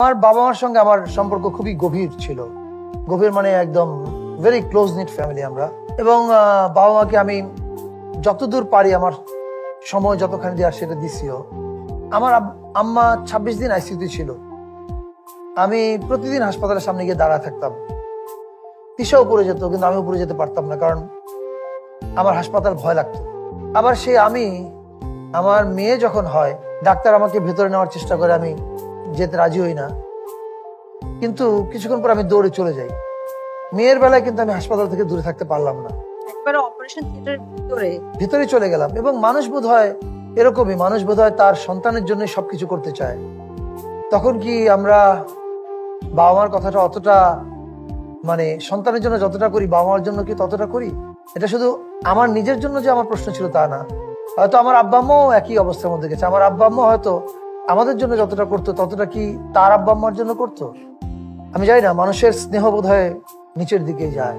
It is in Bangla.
আমার বাবা মার সঙ্গে আমার সম্পর্ক খুবই গভীর ছিল। গভীর মানে একদম ভেরি ক্লোজ নিট ফ্যামিলি আমরা। এবং বাবা মাকে আমি যতদূর পারি আমার সময় যতখানি দেওয়ার সেটা দিছিও। আমার আম্মা ২৬ দিন আইসিইউতে ছিল। আমি প্রতিদিন হাসপাতালের সামনে গিয়ে দাঁড়া থাকতাম। তিশা উপরে যেত, কিন্তু আমি উপরে যেতে পারতাম না, কারণ আমার হাসপাতাল ভয় লাগতো। আবার সে আমি, আমার মেয়ে যখন হয়, ডাক্তার আমাকে ভেতরে নেওয়ার চেষ্টা করে, আমি যেতে রাজি হই না। কিন্তু কিছুক্ষণ পর আমি দৌড়ে চলে যাই। মেয়ের বেলায় কিন্তু আমি হাসপাতাল থেকে দূরে থাকতে পারলাম না। একবারে অপারেশন থিয়েটারের ভিতরে? ভিতরে চলে গেলাম এবং মানুষ বোধ হয় এরকমই মানুষ বোধ হয় তার সন্তানের জন্য সবকিছু করতে চায়। তখন কি আমরা বাবা মার কথাটা অতটা মানে সন্তানের জন্য যতটা করি বাবা মার জন্য কি ততটা করি? এটা শুধু আমার নিজের জন্য যে আমার প্রশ্ন ছিল তা না। হয়তো আমার আব্বা আম্মাও একই অবস্থার মধ্যে গেছে। আমার আব্বা আম্মা হয়তো আমাদের জন্য যতটা করতো, ততটা কি তার আব্বা আম্মার জন্য করতো? আমি জানি না, মানুষের স্নেহ বোধ নিচের দিকে যায়।